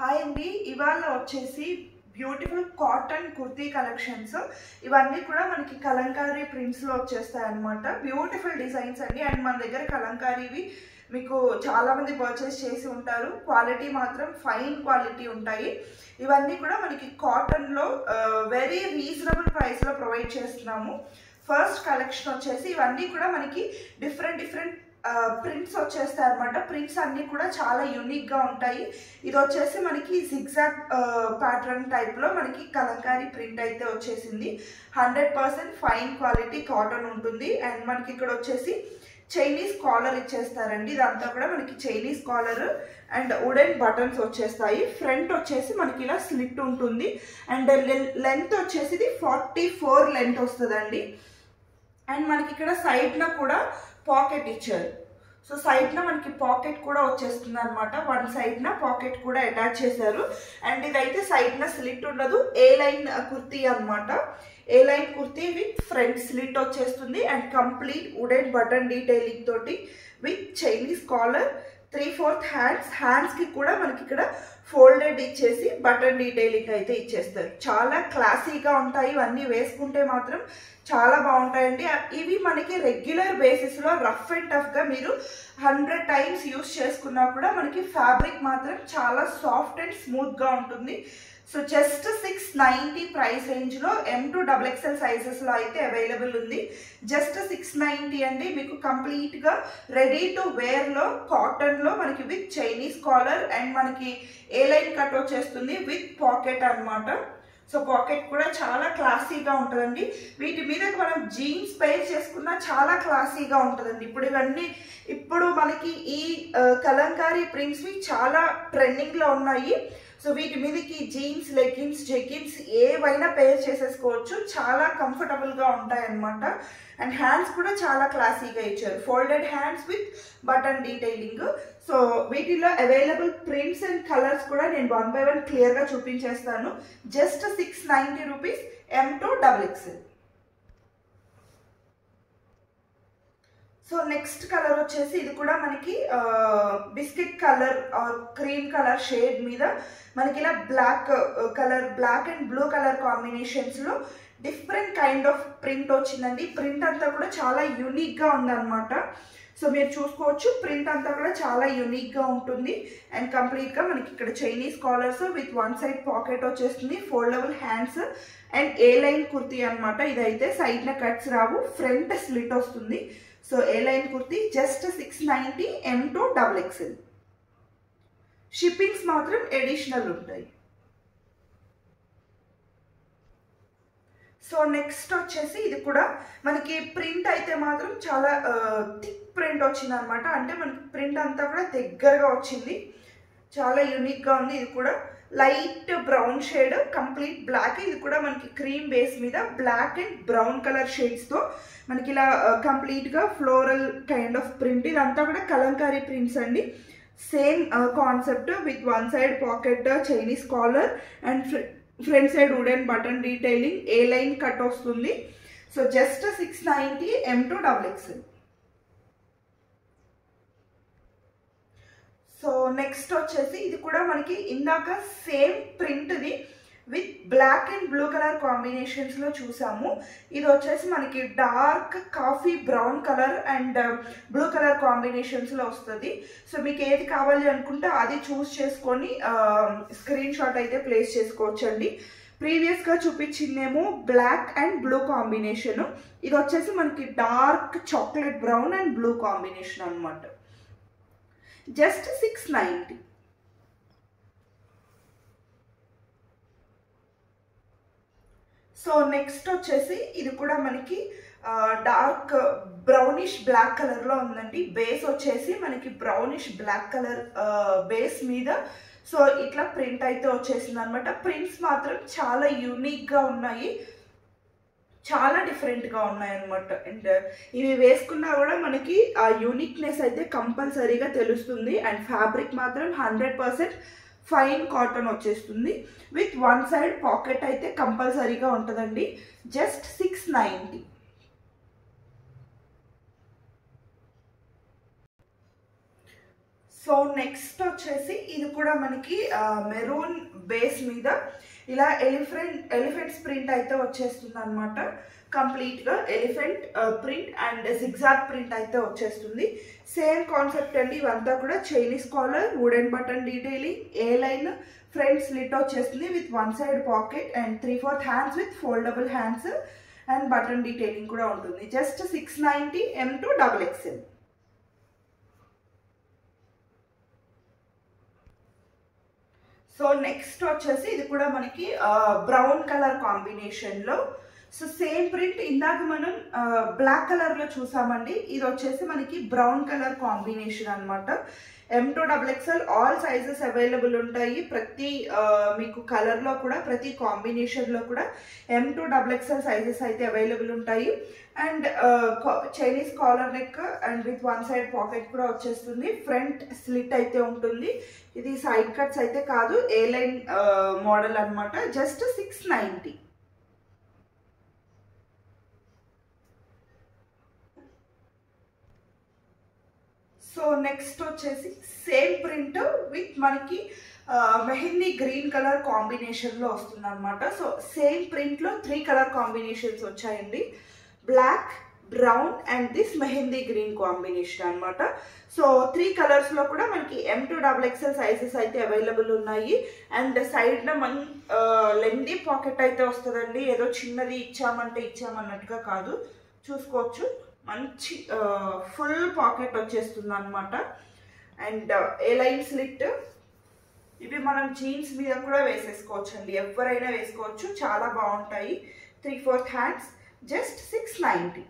Hi అండి. ఇవాళ వచ్చేసి బ్యూటిఫుల్ కాటన్ కుర్తీ కలెక్షన్స్. ఇవన్నీ కూడా మనకి కలంకారీ ప్రింట్స్లో వచ్చేస్తాయి అనమాట బ్యూటిఫుల్ డిజైన్స్ అండి. అండ్ మన దగ్గర కలంకారీవి మీకు చాలామంది పర్చేస్ చేసి ఉంటారు. క్వాలిటీ మాత్రం ఫైన్ క్వాలిటీ ఉంటాయి. ఇవన్నీ కూడా మనకి కాటన్లో వెరీ రీజనబుల్ ప్రైస్లో ప్రొవైడ్ చేస్తున్నాము. ఫస్ట్ కలెక్షన్ వచ్చేసి ఇవన్నీ కూడా మనకి డిఫరెంట్ డిఫరెంట్ ప్రింట్స్ వచ్చేస్తాయి అనమాట ప్రింట్స్ అన్నీ కూడా చాలా యూనిక్గా ఉంటాయి. ఇది వచ్చేసి మనకి జిగ్జాగ్ ప్యాటర్న్ టైప్లో మనకి కలంకారీ ప్రింట్ అయితే వచ్చేసింది. Hundred percent fine quality cotton ఉంటుంది. అండ్ మనకి ఇక్కడ వచ్చేసి చైనీస్ కాలర్ ఇచ్చేస్తారండి. ఇదంతా కూడా మనకి Chinese collar and wooden buttons వచ్చేస్తాయి. ఫ్రంట్ వచ్చేసి మనకి ఇలా స్లిట్ ఉంటుంది. అండ్ లెంత్ వచ్చేసి ఇది ఫార్టీ ఫోర్ లెంత్ వస్తుందండి. అండ్ మనకి ఇక్కడ సైడ్లో కూడా పాకెట్ ఇచ్చారు. సో సైడ్న మనకి పాకెట్ కూడా వచ్చేస్తుంది అనమాట వన్ సైడ్న పాకెట్ కూడా అటాచ్ చేశారు. అండ్ ఇదైతే సైడ్న స్లిట్ ఉండదు. ఏ లైన్ కుర్తీ అనమాట A line kurti with front slit వచ్చేస్తుంది. And complete wooden button detailing తోటి with Chinese collar three fourth hands. హ్యాండ్స్కి కూడా మనకి ఇక్కడ ఫోల్డెడ్ ఇచ్చేసి బటన్ డీటెయిలింగ్ అయితే ఇచ్చేస్తారు. చాలా క్లాసీగా ఉంటాయి. ఇవన్నీ వేసుకుంటే మాత్రం చాలా బాగుంటాయండి. ఇవి మనకి రెగ్యులర్ బేసిస్లో రఫ్ అండ్ టఫ్గా మీరు హండ్రెడ్ టైమ్స్ యూస్ చేసుకున్నా కూడా మనకి ఫ్యాబ్రిక్ మాత్రం చాలా సాఫ్ట్ అండ్ స్మూత్గా ఉంటుంది. So just six ninety price రేంజ్లో ఎం టు డబుల్ ఎక్స్ఎల్ సైజెస్లో అయితే అవైలబుల్ ఉంది. జస్ట్ సిక్స్ నైంటీ అండి మీకు కంప్లీట్గా రెడీ టు వేర్లో కాటన్లో మనకి విత్ చైనీస్ కాలర్ అండ్ మనకి ఏ లైన్ కట్ వచ్చేస్తుంది విత్ పాకెట్ అనమాట సో పాకెట్ కూడా చాలా క్లాసీగా ఉంటుందండి. వీటి మీద మనం జీన్స్ పేర్ చేసుకున్నా చాలా క్లాసీగా ఉంటుందండి. ఇప్పుడు ఇవన్నీ ఇప్పుడు మనకి ఈ కలంకారీ ప్రింట్స్వి చాలా ట్రెండింగ్లో ఉన్నాయి. సో వీటి మీదకి జీన్స్ లెగ్గిన్స్ జెగిన్స్ ఏవైనా పేర్ చేసేసుకోవచ్చు. చాలా కంఫర్టబుల్గా ఉంటాయన్నమాట. అండ్ హ్యాండ్స్ కూడా చాలా క్లాసీగా ఇచ్చారు. Folded hands with button detailing so వీటిలో అవైలబుల్ ప్రింట్స్ అండ్ కలర్స్ కూడా నేను వన్ బై వన్ క్లియర్గా చూపించేస్తాను. Just six ninety rupees M to double XL so next colour వచ్చేసి ఇది కూడా మనకి biscuit colour or cream colour shade మీద మనకి ఇలా black colour black and blue colour కాంబినేషన్స్లో different kind of print వచ్చిందండి. ప్రింట్ అంతా కూడా చాలా యూనిక్గా ఉందన్నమాట. సో మీరు చూసుకోవచ్చు ప్రింట్ అంతా కూడా చాలా యూనిక్గా ఉంటుంది. అండ్ కంప్లీట్గా మనకి ఇక్కడ Chinese collars with one side pocket వచ్చేస్తుంది. Foldable hands and A line kurti అనమాట ఇదైతే సైడ్న కట్స్ రావు ఫ్రంట్ స్లిట్ వస్తుంది. So A line kurti? Just six ninety M to double XL shippings మాత్రం ఎడిషనల్ ఉంటాయి. సో నెక్స్ట్ వచ్చేసి ఇది కూడా మనకి ప్రింట్ అయితే మాత్రం చాలా థిక్ ప్రింట్ వచ్చింది అనమాట అంటే మనకి ప్రింట్ అంతా కూడా దగ్గరగా వచ్చింది. చాలా యూనిక్గా ఉంది. ఇది కూడా light brown shade complete black ఇది కూడా మనకి క్రీమ్ బేస్ మీద బ్లాక్ అండ్ బ్రౌన్ కలర్ షేడ్స్తో మనకి ఇలా కంప్లీట్గా ఫ్లోరల్ కైండ్ ఆఫ్ ప్రింట్ ఇదంతా కూడా కలంకారీ ప్రింట్స్ అండి. Same concept with one side pocket Chinese collar and front side wooden button detailing A line cut వస్తుంది. So just six ninety M to double XL so next వచ్చేసి ఇది కూడా మనకి ఇందాక same ప్రింట్ది with black and blue colour కాంబినేషన్స్లో చూసాము. ఇది వచ్చేసి మనకి dark coffee brown colour and blue colour కాంబినేషన్స్లో వస్తుంది. సో మీకు ఏది కావాలి అనుకుంటే అది చూస్ చేసుకొని um, స్క్రీన్ షాట్ అయితే ప్లేస్ చేసుకోవచ్చండి. ప్రీవియస్గా చూపించిందేమో బ్లాక్ అండ్ బ్లూ కాంబినేషను ఇది వచ్చేసి మనకి dark chocolate brown and blue combination అనమాట just six ninety so next వచ్చేసి ఇది కూడా మనకి డార్క్ బ్రౌనిష్ బ్లాక్ కలర్లో ఉందండి. బేస్ వచ్చేసి మనకి బ్రౌనిష్ బ్లాక్ కలర్ బేస్ మీద. సో ఇట్లా ప్రింట్ అయితే వచ్చేసింది అనమాట ప్రింట్స్ మాత్రం చాలా యూనిక్గా ఉన్నాయి. చాలా డిఫరెంట్గా ఉన్నాయన్నమాట. అండ్ uh, ఇవి వేసుకున్నా కూడా మనకి ఆ యూనిక్నెస్ అయితే కంపల్సరీగా తెలుస్తుంది. అండ్ ఫ్యాబ్రిక్ మాత్రం హండ్రెడ్ పర్సెంట్ ఫైన్ కాటన్ వచ్చేస్తుంది. విత్ వన్ సైడ్ పాకెట్ అయితే కంపల్సరీగా ఉంటుందండి. Just six ninety so next వచ్చేసి ఇది కూడా మనకి మెరూన్ బేస్ మీద ఇలా ఎలిఫెంట్ ఎలిఫెంట్స్ ప్రింట్ అయితే వచ్చేస్తుంది అనమాట కంప్లీట్గా elephant print and zigzag print అయితే వచ్చేస్తుంది. సేమ్ కాన్సెప్ట్ అండి ఇవంతా కూడా Chinese collar wooden button detailing A line front slit వచ్చేస్తుంది with one side pocket and three fourth hands with foldable hands and button detailing కూడా ఉంటుంది. Just six ninety M to double XL so next వచ్చేసి ఇది కూడా మనకి brown colour కాంబినేషన్లో so same print ఇందాక మనం బ్లాక్ కలర్లో చూసామండి. ఇది వచ్చేసి మనకి బ్రౌన్ కలర్ కాంబినేషన్ అనమాట M to double XL all sizes available ఉంటాయి. ప్రతి మీకు కలర్లో కూడా ప్రతి కాంబినేషన్లో కూడా M to double XL sizes అయితే అవైలబుల్ ఉంటాయి. And Chinese collar neck and with one side pocket కూడా వచ్చేస్తుంది. ఫ్రంట్ స్లిట్ అయితే ఉంటుంది. ఇది సైడ్ కట్స్ అయితే కాదు ఏ లైన్ మోడల్ అనమాట just six ninety so next వచ్చేసి సేమ్ ప్రింట్ విత్ మనకి మెహందీ గ్రీన్ కలర్ కాంబినేషన్లో వస్తుంది అనమాట సో సేమ్ ప్రింట్లో త్రీ కలర్ కాంబినేషన్స్ వచ్చాయండి. Black brown and this mehndi green combination అనమాట సో త్రీ కలర్స్లో కూడా మనకి M to double XL sizes అయితే అవైలబుల్ ఉన్నాయి. అండ్ సైడ్న మన్ లెందీ పాకెట్ అయితే వస్తుందండి. ఏదో చిన్నది ఇచ్చామంటే ఇచ్చామన్నట్టుగా కాదు. చూసుకోవచ్చు. మంచి ఫుల్ పాకెట్ వచ్చేస్తుంది అనమాట అండ్ ఏ లైన్ స్లిట్? ఇవి మనం జీన్స్ మీద కూడా వేసేసుకోవచ్చు అండి ఎవరైనా వేసుకోవచ్చు. చాలా బాగుంటాయి. Three fourth hands just six ninety